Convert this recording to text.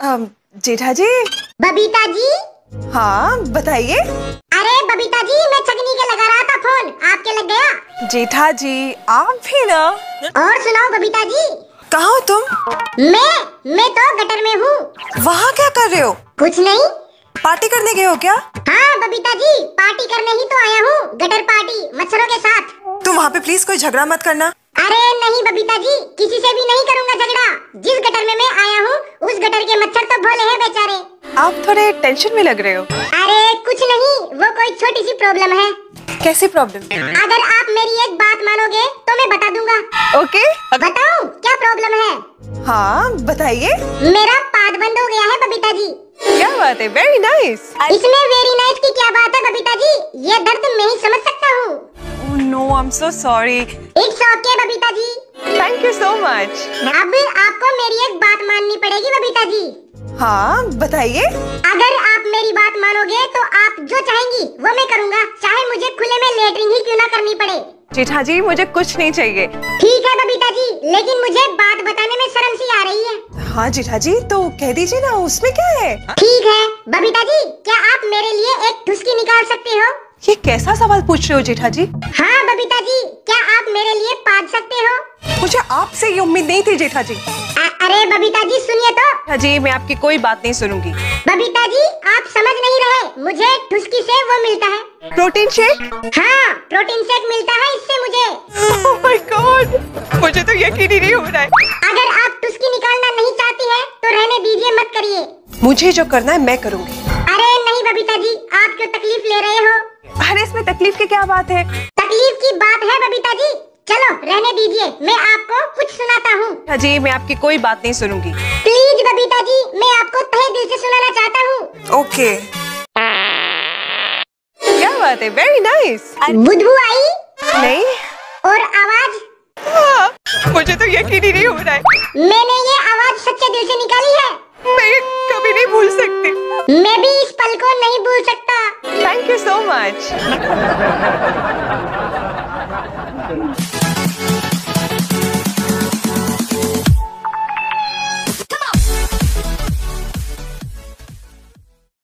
जेठा जी बबीता जी? हाँ बताइए। अरे बबीता जी मैं छगनी के लगा रहा था फ़ोन। आपके लग गया। जेठा जी आप भी ना? और सुनाओ बबीता जी। कहाँ हो तुम? मैं मैं तो गटर में हूँ। वहाँ क्या कर रहे हो? कुछ नहीं। पार्टी करने गए हो क्या? हाँ बबीता जी पार्टी करने ही तो आया हूँ। गटर पार्टी मच्छरों के साथ। तुम वहाँ पे प्लीज़ कोई झगड़ा मत करना। अरे नहीं बबीता जी किसी से भी नहीं करूँगा झगड़ा जिस गटर में मैं आया हूँ उस गटर के मच्छर तो भोले हैं बेचारे आप थोड़े टेंशन में लग रहे हो। अरे कुछ नहीं वो कोई छोटी सी प्रॉब्लम है। कैसी प्रॉब्लम अगर आप मेरी एक बात मानोगे तो मैं बता दूँगा। ओके बताऊँ क्या प्रॉब्लम है? हाँ बताइए। मेरा पाद बंद हो गया है बबीता जी। क्या बात है? वेरी नाइस इसमें वेरी नाइस की क्या बात है बबीता जी? ये दर्द मैं ही समझ सकता हूँ। No I am so sorry it's okay Babita ji. Thank you so much अब आपको मेरी एक बात माननी पड़ेगी बबीता जी। हाँ बताइए। अगर आप मेरी बात मानोगे तो आप जो चाहेंगी वो मैं करूँगा। चाहे मुझे खुले में लेटरिंग ही क्यों ना करनी पड़े। जेठा जी मुझे कुछ नहीं चाहिए। ठीक है बबीता जी लेकिन मुझे बात बताने में शर्म सी आ रही है। हाँ जेठा जी तो कह दीजिए ना उसमें क्या है? ठीक है। बबीता जी क्या आप मेरे लिए एक ठुसकी निकाल सकते हो? ये कैसा सवाल पूछ रहे हो जेठा जी हाँ बबीता जी क्या आप मेरे लिए पाद सकते हो? मुझे आपसे ये उम्मीद नहीं थी जेठा जी अरे बबीता जी सुनिए तो। जेठा जी मैं आपकी कोई बात नहीं सुनूँगी। बबीता जी आप समझ नहीं रहे मुझे ठुसकी से वो मिलता है। Protein shake? हाँ प्रोटीन शेक मिलता है इससे मुझे। ओह माय गॉड मुझे तो यकीन ही नहीं हो रहा है। अगर आप ठुसकी निकालना नहीं चाहती है तो रहने दीजिए मत करिए। मुझे जो करना है मैं करूँगी। अरे नहीं बबीता जी आप क्यों तकलीफ़ ले रहे हो? अरे इसमें तकलीफ़ की क्या बात है? तकलीफ़ की बात है बबीता जी। दीजिए मैं आपको कुछ सुनाता हूँ। जी मैं आपकी कोई बात नहीं सुनूँगी। प्लीज़ बबीता जी मैं आपको तहे दिल से सुनाना चाहता हूँ। ओके। क्या बात है वेरी नाइस बुधबू आई? नहीं। और आवाज़? हाँ, मुझे तो यकीन ही नहीं हो रहा है। मैंने ये आवाज़ सच्चे दिल से निकाली है। मैं ये कभी नहीं भूल सकती। मैं भी इस पल को नहीं भूल सकता। Thank you so much